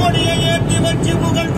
கொடியை ஏற்றி வச்சு புகழ்